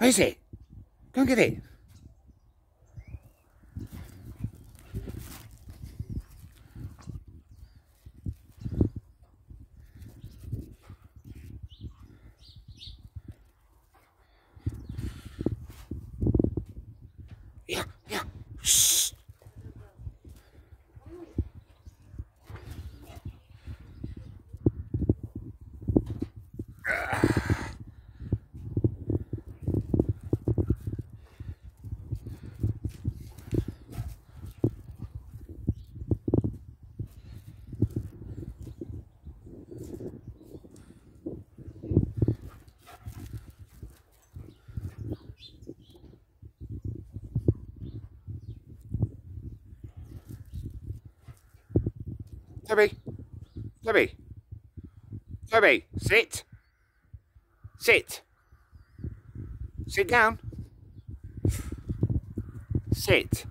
Where is it? Go and get it. Yeah, yeah. Shh. Toby. Toby. Toby, sit. Sit. Sit down. Sit.